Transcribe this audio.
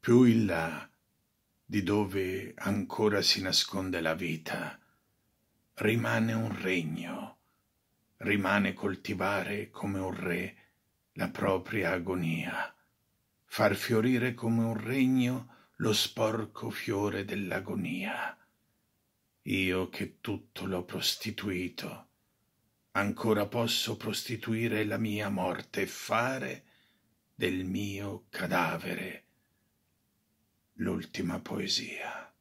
più in là di dove ancora si nasconde la vita, rimane un regno, rimane coltivare come un re la propria agonia, far fiorire come un regno lo sporco fiore dell'agonia. Io che tutto l'ho prostituito, ancora posso prostituire la mia morte e fare del mio cadavere l'ultima poesia.